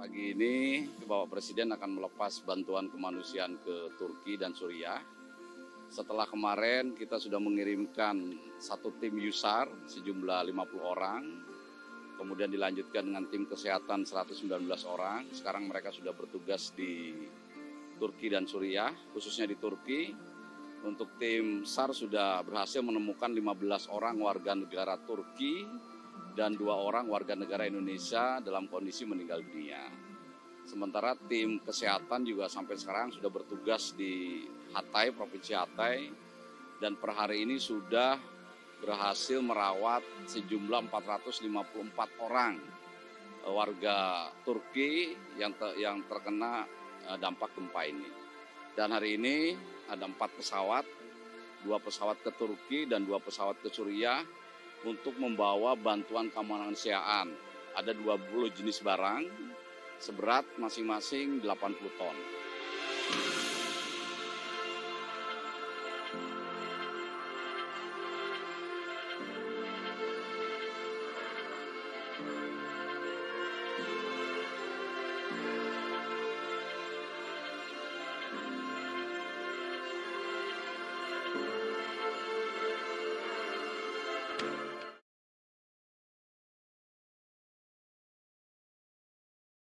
Pagi ini Bapak Presiden akan melepas bantuan kemanusiaan ke Turki dan Suriah. Setelah kemarin kita sudah mengirimkan satu tim Yusar sejumlah 50 orang, kemudian dilanjutkan dengan tim kesehatan 119 orang. Sekarang mereka sudah bertugas di Turki dan Suriah, khususnya di Turki. Untuk tim SAR sudah berhasil menemukan 15 orang warga negara Turki dan dua orang warga negara Indonesia dalam kondisi meninggal dunia. Sementara tim kesehatan juga sampai sekarang sudah bertugas di Hatay, Provinsi Hatay, dan per hari ini sudah berhasil merawat sejumlah 454 orang eh, warga Turki yang te, yang terkena eh, dampak gempa ini. Dan hari ini ada empat pesawat, dua pesawat ke Turki dan dua pesawat ke Suriah untuk membawa bantuan kemanusiaan. Ada 20 jenis barang seberat masing-masing 80 ton.